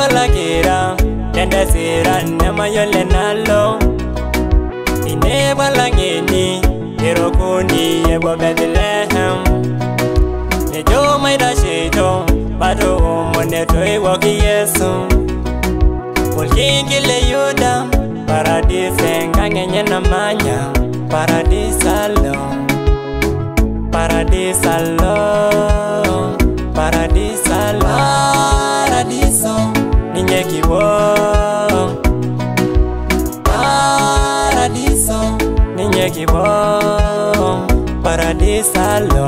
valakira dandasira namayole nalo ine valangeni erokuni yebo bethlehem nejomaidashito vato umonetoiwoki yesu kulingile yuda paradise ngangenye namanya paradisalo paradisalo kibo paradisalo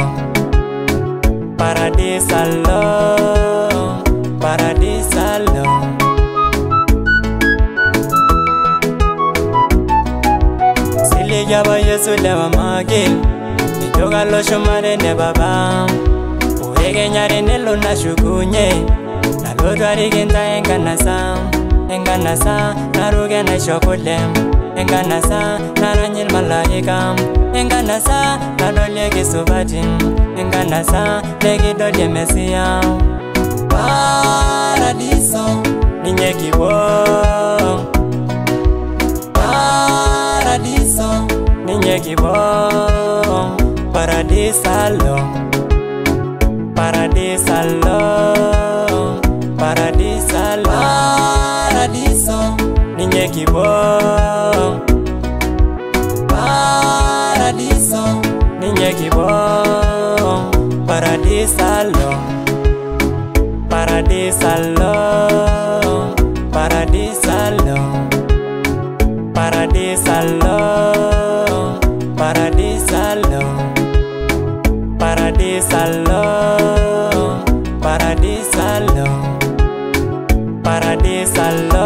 paradisalo paradisalo silijaba yesu leba magi nijoga loshumane nebaba uhekenyari nelonashukunye nalotwarikinta enganasa enganasa narugenaishokulema enganasa naranyel malaika enganasa nadolyekisubati enganasa nekidolye mesiya paradiso ninyekiwo paradiso ninyekiwo paradisalo paradisalo paradisalo paradiso ninyekiwo paradiso, nyegi bom Paradis salon Paradis salon Paradis salon Paradis salon Paradis salon Paradis salon Paradis salon Paradis salon